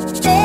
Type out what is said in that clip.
They